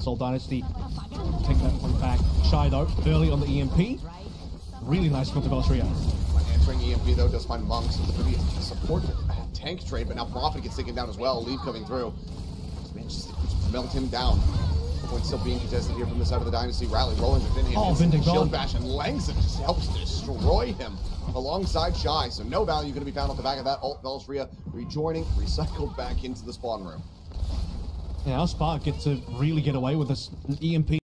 Seoul Dynasty take that one back. Shy though, early on the EMP. Really nice from Veltria. Answering EMP though does find Monks. It's going to be a support tank trade, but now Profit gets taken down as well. Leave coming through. Man, just, melt him down. Point still being contested here from the side of the Dynasty. Rally rolling within him. Oh, Vindig Shield bash and Langson just helps destroy him alongside Shy. So no value going to be found off the back of that. Alt rejoining, recycled back into the spawn room. Yeah, Spark get to really get away with this EMP.